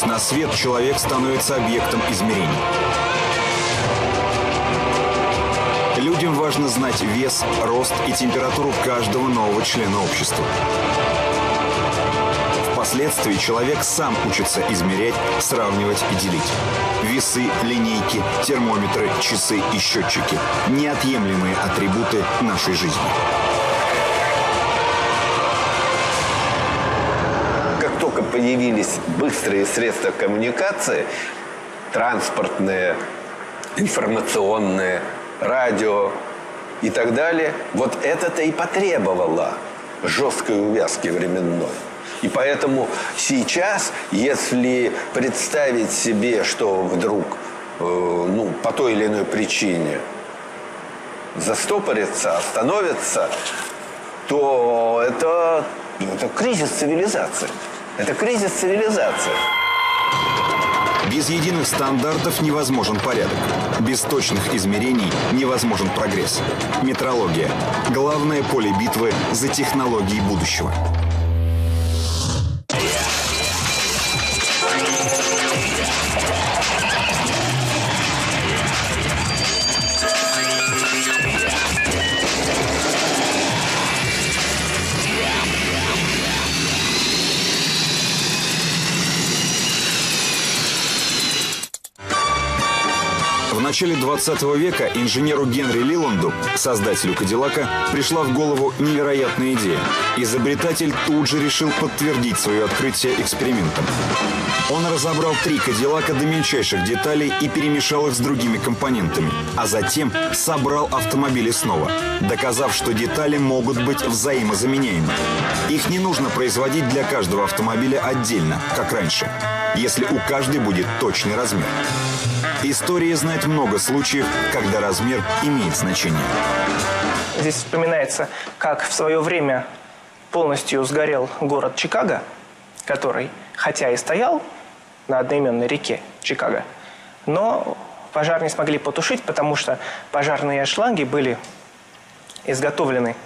появившись на свет, человек становится объектом измерений. Людям важно знать вес, рост и температуру каждого нового члена общества. Впоследствии человек сам учится измерять, сравнивать и делить. Весы, линейки, термометры, часы и счетчики – неотъемлемые атрибуты нашей жизни. Появились быстрые средства коммуникации, транспортные, информационные, радио и так далее, вот это-то и потребовало жесткой увязки временной. И поэтому сейчас, если представить себе, что вдруг, э, ну, по той или иной причине застопорится, остановится, то это, ну, это кризис цивилизации. Это кризис цивилизации. Без единых стандартов невозможен порядок. Без точных измерений невозможен прогресс. Метрология – главное поле битвы за технологии будущего. Начале 20 века инженеру Генри Лиланду, создателю Кадиллака, пришла в голову невероятная идея. Изобретатель тут же решил подтвердить свое открытие экспериментом. Он разобрал три Кадиллака до мельчайших деталей и перемешал их с другими компонентами, а затем собрал автомобили снова, доказав, что детали могут быть взаимозаменяемы. Их не нужно производить для каждого автомобиля отдельно, как раньше, если у каждой будет точный размер. История знает много случаев, когда размер имеет значение. Здесь вспоминается, как в свое время полностью сгорел город Чикаго, который, хотя и стоял на одноименной реке Чикаго, но пожар не смогли потушить, потому что пожарные шланги были изготовлены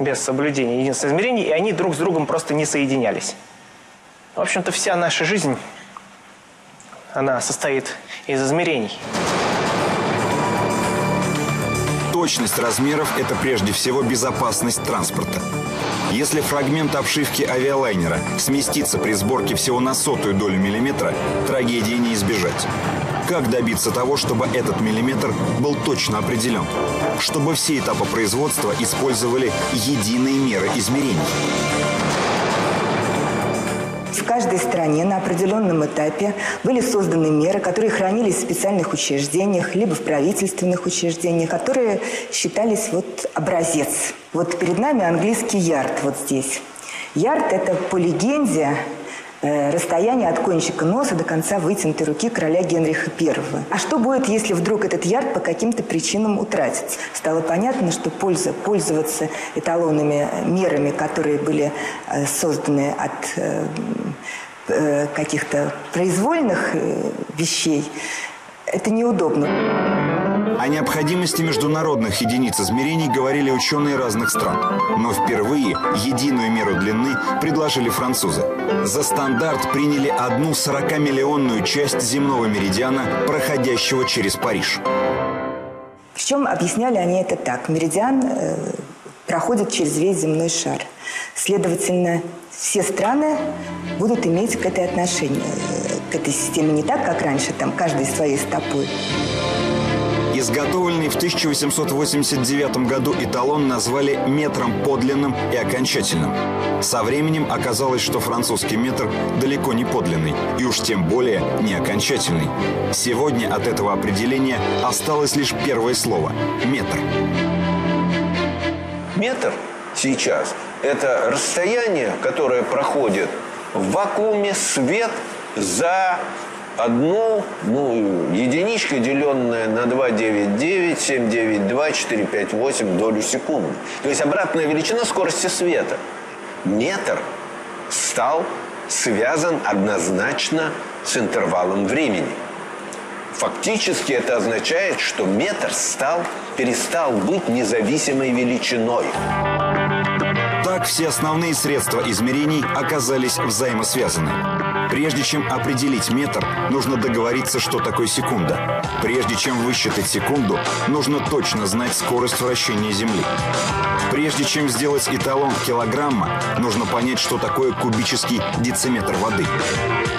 без соблюдения единства измерений, и они друг с другом просто не соединялись. В общем-то, вся наша жизнь, она состоит из измерений. Точность размеров – это прежде всего безопасность транспорта. Если фрагмент обшивки авиалайнера сместится при сборке всего на сотую долю миллиметра, трагедии не избежать. Как добиться того, чтобы этот миллиметр был точно определен? Чтобы все этапы производства использовали единые меры измерений каждой стране на определенном этапе были созданы меры, которые хранились в специальных учреждениях, либо в правительственных учреждениях, которые считались вот образец. Вот перед нами английский ярд вот здесь. Ярд – это по легенде расстояние от кончика носа до конца вытянутой руки короля Генриха I. А что будет, если вдруг этот ярд по каким-то причинам утратится? Стало понятно, что польза, пользоваться эталонными мерами, которые были э, созданы от э, каких-то произвольных вещей, это неудобно. О необходимости международных единиц измерений говорили ученые разных стран. Но впервые единую меру длины предложили французы. За стандарт приняли одну 40-миллионную часть земного меридиана, проходящего через Париж. Причем объясняли они это так. Меридиан э, проходит через весь земной шар. Следовательно, все страны будут иметь к этой отношение, э, к этой системе не так, как раньше, там каждый своей стопой. Изготовленный в 1889 году эталон назвали метром подлинным и окончательным. Со временем оказалось, что французский метр далеко не подлинный, и уж тем более не окончательный. Сегодня от этого определения осталось лишь первое слово – метр. Метр сейчас – это расстояние, которое проходит в вакууме свет за одну ну, единичка, деленная на 2,99, 7,92, 4,58 долю секунды. То есть обратная величина скорости света. Метр стал связан однозначно с интервалом времени. Фактически это означает, что метр стал, перестал быть независимой величиной. Так все основные средства измерений оказались взаимосвязаны. Прежде чем определить метр, нужно договориться, что такое секунда. Прежде чем высчитать секунду, нужно точно знать скорость вращения Земли. Прежде чем сделать эталон килограмма, нужно понять, что такое кубический дециметр воды.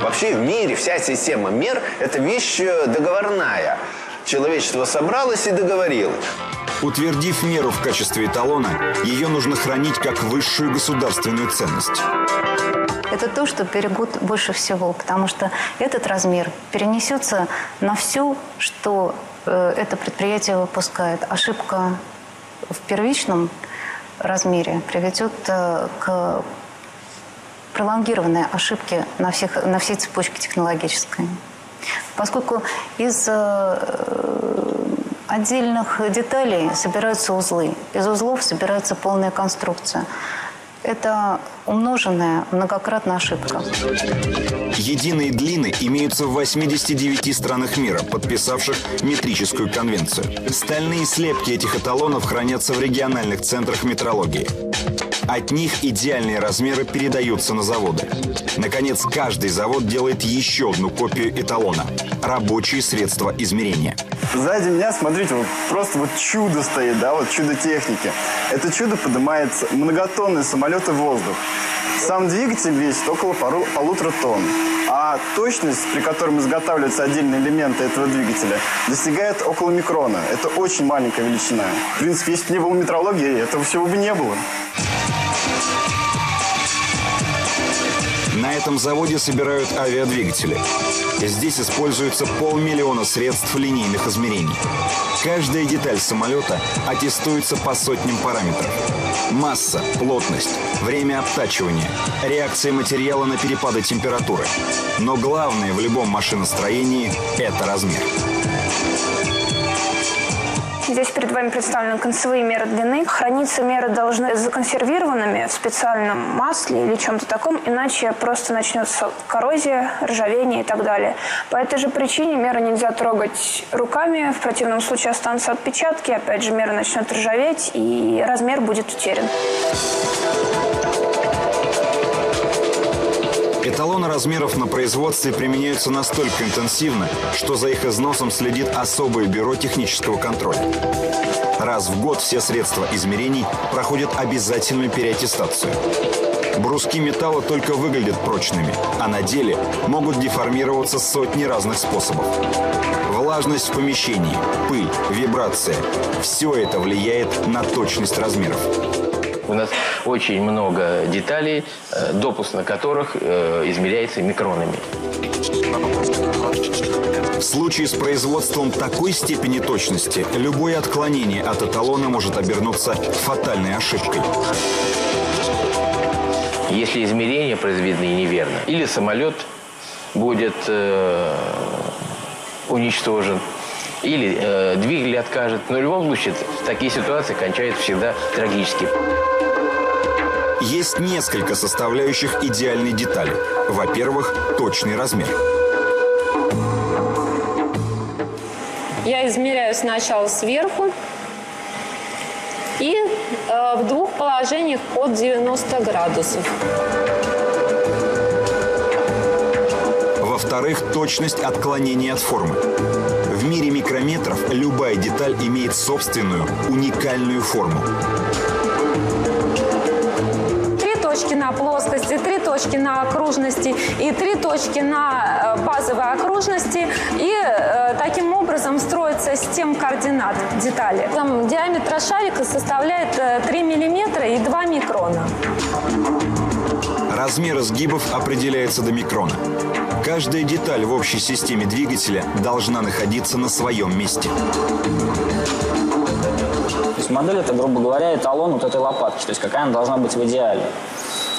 Вообще в мире вся система мер – это вещь э, договорная. Человечество собралось и договорилось. Утвердив меру в качестве эталона, ее нужно хранить как высшую государственную ценность. Это то, что берегут больше всего, потому что этот размер перенесется на все, что э, это предприятие выпускает. Ошибка в первичном размере приведет э, к пролонгированной ошибке на, всех, на всей цепочке технологической. Поскольку из э, отдельных деталей собираются узлы, из узлов собирается полная конструкция. Это умноженная многократная ошибка. Единые длины имеются в 89 странах мира, подписавших метрическую конвенцию. Стальные слепки этих эталонов хранятся в региональных центрах метрологии. От них идеальные размеры передаются на заводы. Наконец, каждый завод делает еще одну копию эталона – рабочие средства измерения. Сзади меня, смотрите, вот просто вот чудо стоит, да, вот чудо техники. Это чудо поднимается многотонные самолеты в воздух. Сам двигатель весит около пару, полутора тонн. А точность, при которой изготавливаются отдельные элементы этого двигателя, достигает около микрона. Это очень маленькая величина. В принципе, если бы не было метрологии, этого всего бы не было. На этом заводе собирают авиадвигатели. Здесь используется полмиллиона средств линейных измерений. Каждая деталь самолета аттестуется по сотням параметров. Масса, плотность, время обтачивания, реакция материала на перепады температуры. Но главное в любом машиностроении – это размер. Здесь перед вами представлены концевые меры длины. Храниться меры должны законсервированными в специальном масле или чем-то таком, иначе просто начнется коррозия, ржавение и так далее. По этой же причине меры нельзя трогать руками, в противном случае останутся отпечатки, опять же мера начнет ржаветь и размер будет утерян. Эталоны размеров на производстве применяются настолько интенсивно, что за их износом следит особое бюро технического контроля. Раз в год все средства измерений проходят обязательную переаттестацию. Бруски металла только выглядят прочными, а на деле могут деформироваться сотни разных способов. Влажность в помещении, пыль, вибрация – все это влияет на точность размеров. У нас очень много деталей, э, допуск на которых э, измеряется микронами. В случае с производством такой степени точности, любое отклонение от эталона может обернуться фатальной ошибкой. Если измерения произведены неверно, или самолет будет э, уничтожен, или э, двигатель откажет. Но в любом случае такие ситуации кончаются всегда трагически. Есть несколько составляющих идеальной детали. Во-первых, точный размер. Я измеряю сначала сверху и э, в двух положениях под 90 градусов. Во-вторых, точность отклонения от формы. В мире микрометров любая деталь имеет собственную, уникальную форму. Три точки на плоскости, три точки на окружности и три точки на э, базовой окружности. И э, таким образом строится система координат детали. Там диаметр шарика составляет э, 3 миллиметра и 2 микрона. Размер сгибов определяется до микрона. Каждая деталь в общей системе двигателя должна находиться на своем месте. То есть модель это, грубо говоря, эталон вот этой лопатки, то есть какая она должна быть в идеале.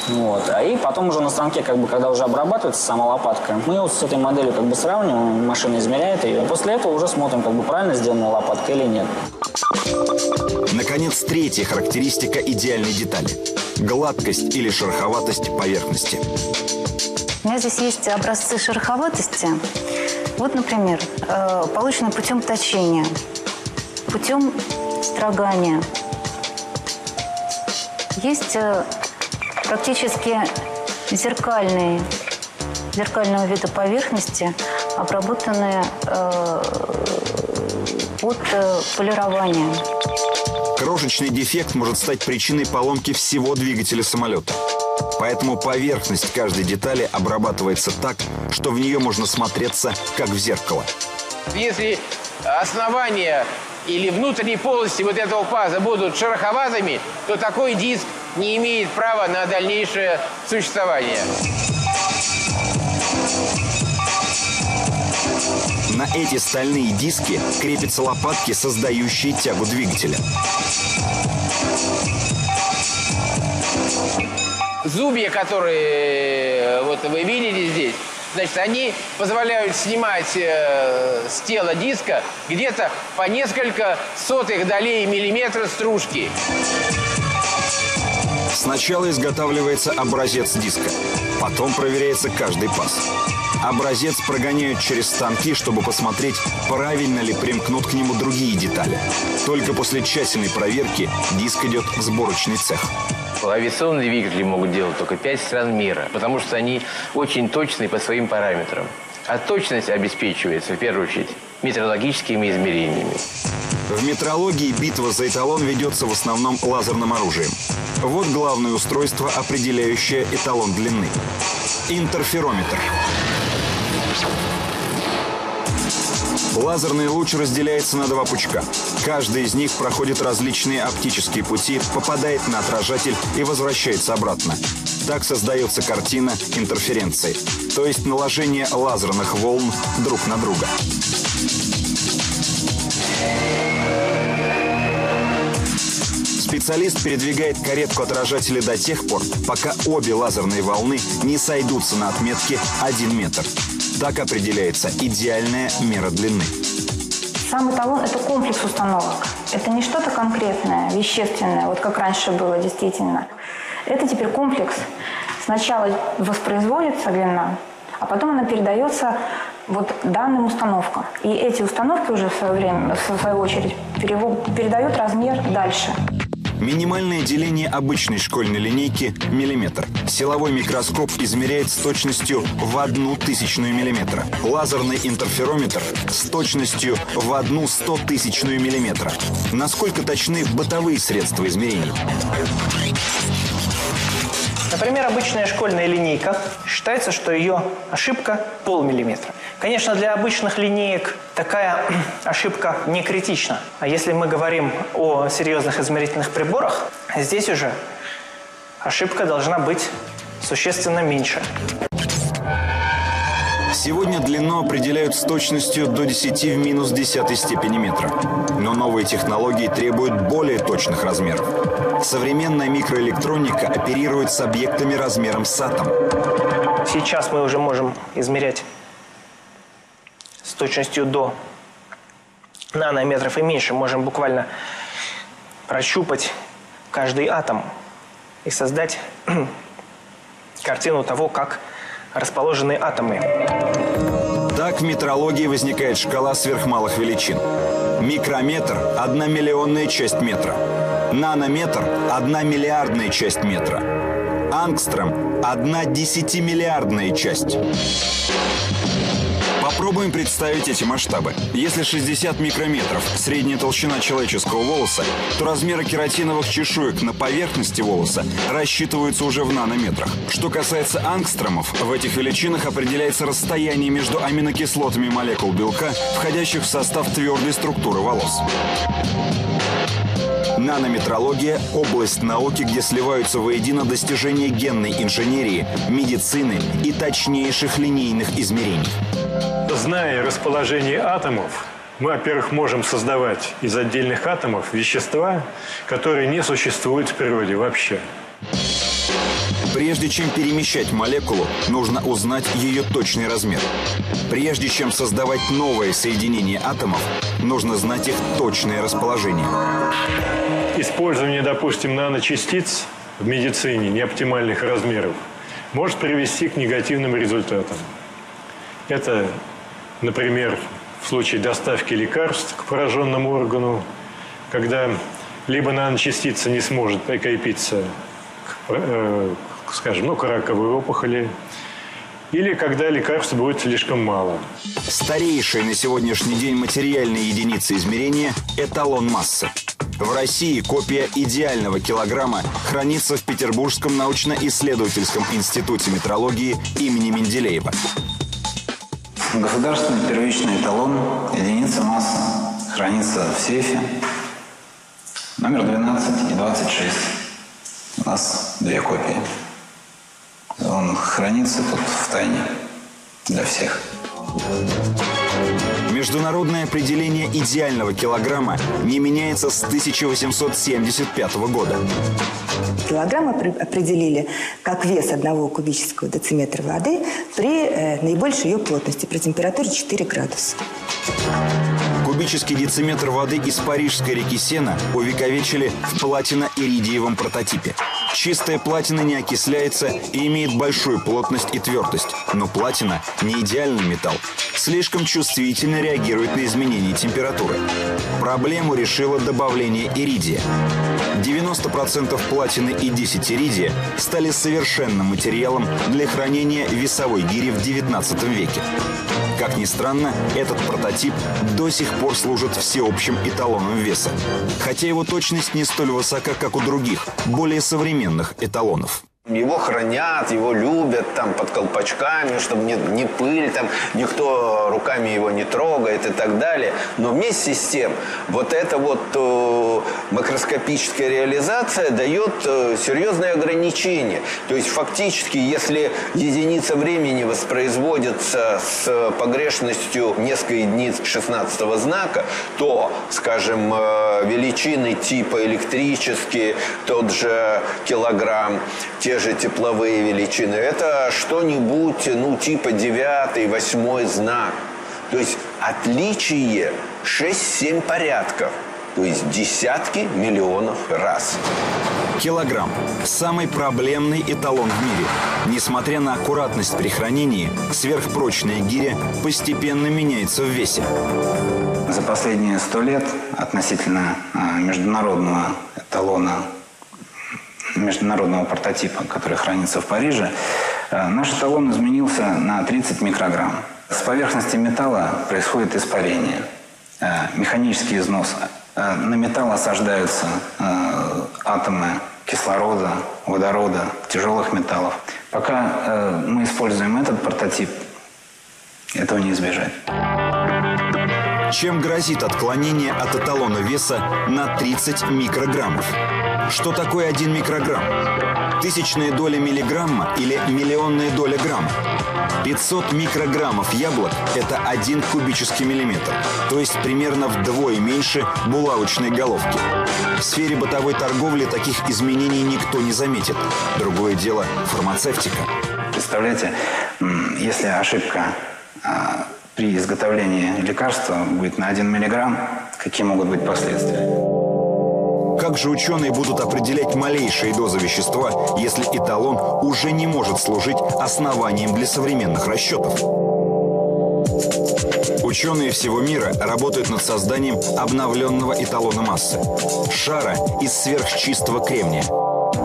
Вот. А и потом уже на станке, как бы, когда уже обрабатывается сама лопатка, мы вот с этой моделью как бы сравниваем, машина измеряет ее, а после этого уже смотрим, как бы правильно сделана лопатка или нет. Наконец, третья характеристика идеальной детали – гладкость или шероховатость поверхности. У меня здесь есть образцы шероховатости. Вот, например, э, полученные путем точения, путем строгания. Есть э, практически зеркальные, зеркального вида поверхности обработаны под э, полированием. Крошечный дефект может стать причиной поломки всего двигателя самолета. Поэтому поверхность каждой детали обрабатывается так, что в нее можно смотреться, как в зеркало. Если основание или внутренние полости вот этого паза будут шероховатыми, то такой диск не имеет права на дальнейшее существование. На эти стальные диски крепятся лопатки, создающие тягу двигателя. Зубья, которые э, вот вы видите здесь, значит, они позволяют снимать э, с тела диска где-то по несколько сотых долей миллиметра стружки. Сначала изготавливается образец диска, потом проверяется каждый паз. Образец прогоняют через станки, чтобы посмотреть, правильно ли примкнут к нему другие детали. Только после тщательной проверки диск идет в сборочный цех. Авиационные двигатели могут делать только 5 стран мира, потому что они очень точны по своим параметрам. А точность обеспечивается, в первую очередь, метрологическими измерениями. В метрологии битва за эталон ведется в основном лазерным оружием. Вот главное устройство, определяющее эталон длины. Интерферометр. Лазерный луч разделяется на два пучка. Каждый из них проходит различные оптические пути, попадает на отражатель и возвращается обратно. Так создается картина интерференции, то есть наложение лазерных волн друг на друга. Специалист передвигает каретку отражателя до тех пор, пока обе лазерные волны не сойдутся на отметке 1 метр. Так определяется идеальная мера длины. Сам эталон – это комплекс установок. Это не что-то конкретное, вещественное, вот как раньше было действительно. Это теперь комплекс. Сначала воспроизводится длина, а потом она передается вот данным установкам. И эти установки уже в свое время, в свою очередь, передают размер дальше. Минимальное деление обычной школьной линейки – миллиметр. Силовой микроскоп измеряет с точностью в одну тысячную миллиметра. Лазерный интерферометр с точностью в одну сто тысячную миллиметра. Насколько точны бытовые средства измерений? Например, обычная школьная линейка. Считается, что ее ошибка полмиллиметра. Конечно, для обычных линеек такая ошибка не критична. А если мы говорим о серьезных измерительных приборах, здесь уже ошибка должна быть существенно меньше. Сегодня длину определяют с точностью до 10 в минус 10 степени метра. Но новые технологии требуют более точных размеров. Современная микроэлектроника оперирует с объектами размером с атом. Сейчас мы уже можем измерять точностью до нанометров и меньше. Можем буквально прощупать каждый атом и создать картину того, как расположены атомы. Так в метрологии возникает шкала сверхмалых величин. Микрометр – одна миллионная часть метра. Нанометр – одна миллиардная часть метра. Ангстром – одна десятимиллиардная часть. Попробуем представить эти масштабы. Если 60 микрометров – средняя толщина человеческого волоса, то размеры кератиновых чешуек на поверхности волоса рассчитываются уже в нанометрах. Что касается ангстромов, в этих величинах определяется расстояние между аминокислотами молекул белка, входящих в состав твердой структуры волос. Нанометрология – область науки, где сливаются воедино достижения генной инженерии, медицины и точнейших линейных измерений. Зная расположение атомов, мы, во-первых, можем создавать из отдельных атомов вещества, которые не существуют в природе вообще. Прежде чем перемещать молекулу, нужно узнать ее точный размер. Прежде чем создавать новое соединение атомов, нужно знать их точное расположение. Использование, допустим, наночастиц в медицине неоптимальных размеров может привести к негативным результатам. Это, например, в случае доставки лекарств к пораженному органу, когда либо наночастица не сможет прикрепиться к, э, скажем, ну, к раковой опухоли, или когда лекарств будет слишком мало. Старейшая на сегодняшний день материальная единица измерения – эталон массы. В России копия идеального килограмма хранится в Петербургском научно-исследовательском институте метрологии имени Менделеева. Государственный первичный эталон единица массы хранится в сейфе номер 12 и 26. У нас две копии. Хранится тут в тайне для всех. Международное определение идеального килограмма не меняется с 1875 года. Килограмм определили как вес одного кубического дециметра воды при э, наибольшей ее плотности, при температуре 4 градуса. Кубический дециметр воды из парижской реки Сена увековечили в платино-иридиевом прототипе. Чистая платина не окисляется и имеет большую плотность и твердость, но платина не идеальный металл. Слишком чувствительно реагирует на изменение температуры. Проблему решило добавление иридия. 90% платины и 10 иридия стали совершенным материалом для хранения весовой гири в 19 веке. Как ни странно, этот прототип до сих пор служит всеобщим эталоном веса. Хотя его точность не столь высока, как у других, более современных эталонов. Его хранят, его любят там под колпачками, чтобы не, не пыль, там никто руками его не трогает и так далее. Но вместе с тем вот эта вот э, макроскопическая реализация дает э, серьезные ограничения. То есть фактически, если единица времени воспроизводится с погрешностью несколько единиц 16 знака, то, скажем, э, величины типа электрические, тот же килограмм, те же тепловые величины. Это что-нибудь, ну, типа девятый, восьмой знак. То есть отличие 6-7 порядков. То есть десятки миллионов раз. Килограмм – самый проблемный эталон в мире. Несмотря на аккуратность при хранении, сверхпрочная гиря постепенно меняется в весе. За последние сто лет относительно а, международного эталона международного прототипа, который хранится в Париже, э, наш эталон изменился на 30 микрограмм. С поверхности металла происходит испарение, э, механический износ. Э, на металл осаждаются атомы кислорода, водорода, тяжелых металлов. Пока мы используем этот прототип, этого не избежать. Чем грозит отклонение от эталона веса на 30 микрограммов? Что такое 1 микрограмм? Тысячная доля миллиграмма или миллионная доля грамма? 500 микрограммов яблок – это 1 кубический миллиметр, то есть примерно вдвое меньше булавочной головки. В сфере бытовой торговли таких изменений никто не заметит. Другое дело – фармацевтика. Представляете, если ошибка а, при изготовлении лекарства будет на 1 миллиграмм, какие могут быть последствия? Как же ученые будут определять малейшие дозы вещества, если эталон уже не может служить основанием для современных расчетов? Ученые всего мира работают над созданием обновленного эталона массы – шара из сверхчистого кремния.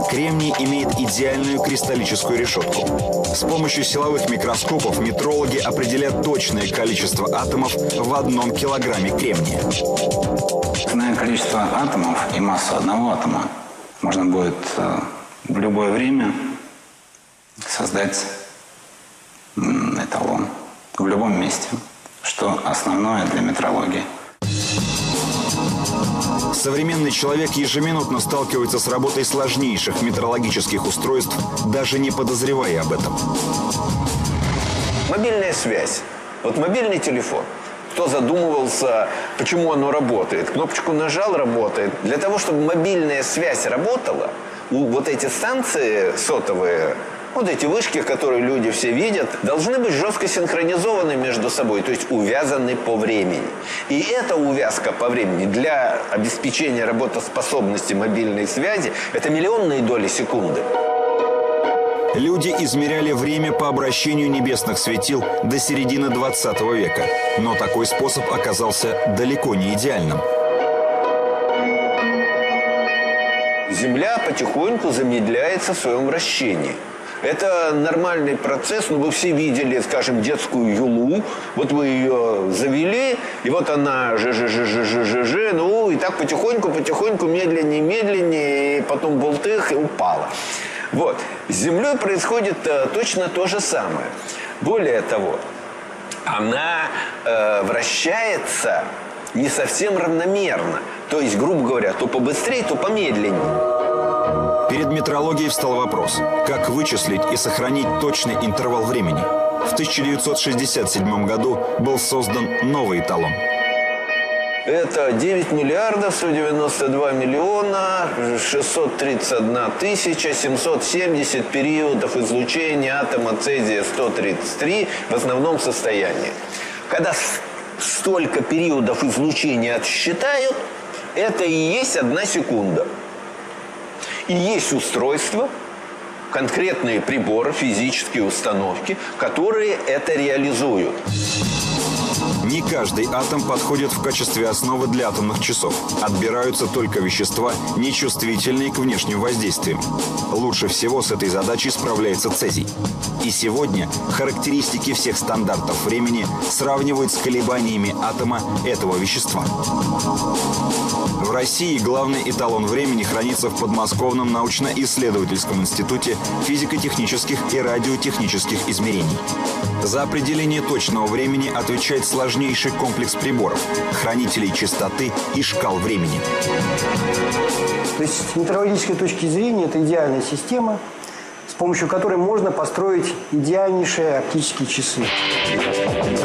Кремний имеет идеальную кристаллическую решетку. С помощью силовых микроскопов метрологи определят точное количество атомов в одном килограмме кремния. Зная количество атомов и массу одного атома, можно будет э, в любое время создать эталон в любом месте, что основное для метрологии. Современный человек ежеминутно сталкивается с работой сложнейших метрологических устройств, даже не подозревая об этом. Мобильная связь. Вот мобильный телефон – кто задумывался, почему оно работает. Кнопочку нажал, работает. Для того, чтобы мобильная связь работала, вот эти станции сотовые, вот эти вышки, которые люди все видят, должны быть жестко синхронизованы между собой, то есть увязаны по времени. И эта увязка по времени для обеспечения работоспособности мобильной связи – это миллионные доли секунды. Люди измеряли время по обращению небесных светил до середины 20 века. Но такой способ оказался далеко не идеальным. Земля потихоньку замедляется в своем вращении. Это нормальный процесс. Ну, вы все видели, скажем, детскую юлу. Вот вы ее завели, и вот она ж ж ж ж ж ж ж ну и так потихоньку, потихоньку, медленнее, медленнее, и потом болтых и упала. Вот. С Землей происходит э, точно то же самое. Более того, она э, вращается не совсем равномерно. То есть, грубо говоря, то побыстрее, то помедленнее. Перед метрологией встал вопрос, как вычислить и сохранить точный интервал времени. В 1967 году был создан новый эталон – это 9 миллиардов 192 миллиона 631 тысяча 770 периодов излучения атома цезия-133 в основном состоянии. Когда столько периодов излучения отсчитают, это и есть одна секунда. И есть устройство, конкретные приборы, физические установки, которые это реализуют. Не каждый атом подходит в качестве основы для атомных часов. Отбираются только вещества, нечувствительные к внешним воздействиям. Лучше всего с этой задачей справляется цезий. И сегодня характеристики всех стандартов времени сравнивают с колебаниями атома этого вещества. В России главный эталон времени хранится в Подмосковном научно-исследовательском институте физико-технических и радиотехнических измерений. За определение точного времени отвечает сложнейший комплекс приборов, хранителей частоты и шкал времени. То есть с метеорологической точки зрения это идеальная система, с помощью которой можно построить идеальнейшие оптические часы.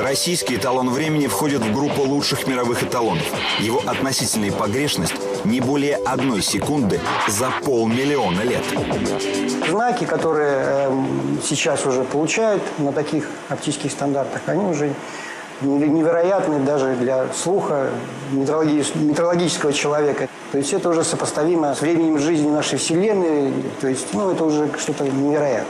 Российский эталон времени входит в группу лучших мировых эталонов. Его относительная погрешность не более одной секунды за полмиллиона лет. Знаки, которые э, сейчас уже получают на таких оптических стандартах, они уже невероятны даже для слуха метеорологического человека. То есть это уже сопоставимо с временем жизни нашей Вселенной. То есть, ну, это уже что-то невероятное.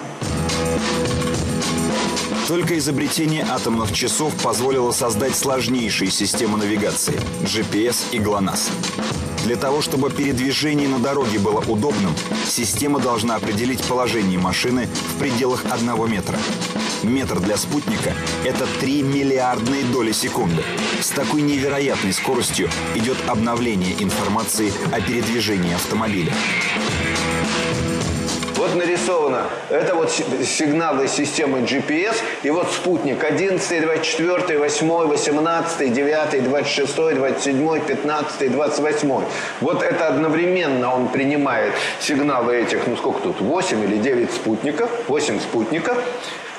Только изобретение атомных часов позволило создать сложнейшие системы навигации – GPS и GLONASS. Для того, чтобы передвижение на дороге было удобным, система должна определить положение машины в пределах одного метра. Метр для спутника – это 3 миллиардные доли секунды. С такой невероятной скоростью идет обновление информации о передвижении автомобиля. Вот нарисовано. Это вот сигналы системы GPS. И вот спутник 11, 24, 8, 18, 9, 26, 27, 15, 28. Вот это одновременно он принимает сигналы этих, ну сколько тут, 8 или 9 спутников, 8 спутников.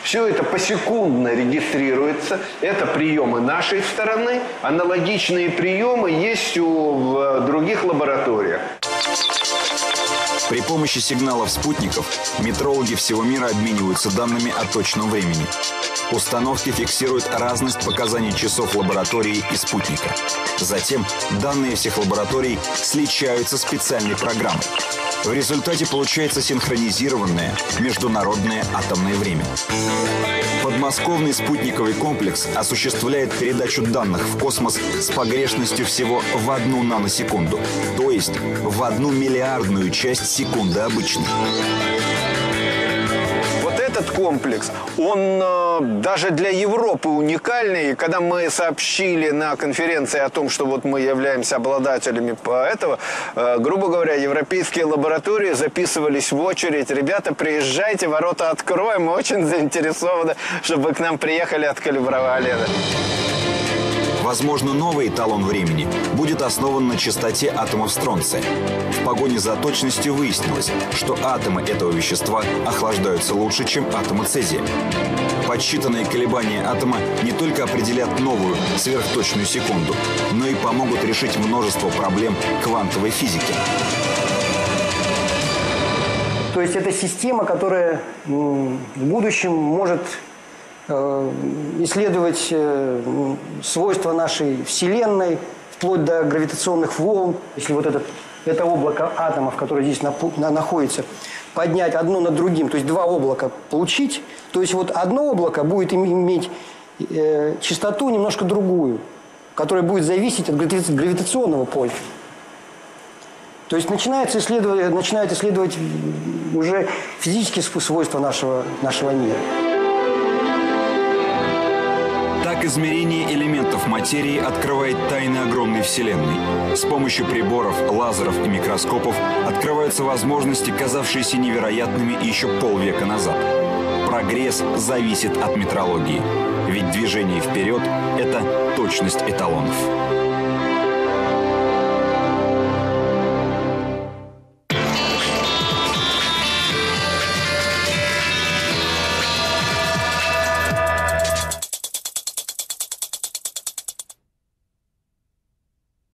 Все это посекундно регистрируется. Это приемы нашей стороны. Аналогичные приемы есть у, в других лабораториях. При помощи сигналов спутников метрологи всего мира обмениваются данными о точном времени. Установки фиксируют разность показаний часов лаборатории и спутника. Затем данные всех лабораторий сличаются специальной программой. В результате получается синхронизированное международное атомное время. Подмосковный спутниковый комплекс осуществляет передачу данных в космос с погрешностью всего в одну наносекунду, то есть в одну миллиардную часть секунды обычной этот комплекс, он э, даже для Европы уникальный. И когда мы сообщили на конференции о том, что вот мы являемся обладателями этого, э, грубо говоря, европейские лаборатории записывались в очередь. Ребята, приезжайте, ворота откроем, мы очень заинтересованы, чтобы к нам приехали, откалибровали это. Возможно, новый эталон времени будет основан на частоте атомов стронция. В погоне за точностью выяснилось, что атомы этого вещества охлаждаются лучше, чем атомы цезия. Подсчитанные колебания атома не только определят новую сверхточную секунду, но и помогут решить множество проблем квантовой физики. То есть это система, которая в будущем может исследовать э, свойства нашей Вселенной, вплоть до гравитационных волн. Если вот этот, это облако атомов, которое здесь находится, поднять одно над другим, то есть два облака получить, то есть вот одно облако будет иметь э, частоту немножко другую, которая будет зависеть от гравитационного поля. То есть начинается исследовать, начинают исследовать уже физические свойства нашего, нашего мира. Так измерение элементов материи открывает тайны огромной Вселенной. С помощью приборов, лазеров и микроскопов открываются возможности, казавшиеся невероятными еще полвека назад. Прогресс зависит от метрологии. Ведь движение вперед – это точность эталонов.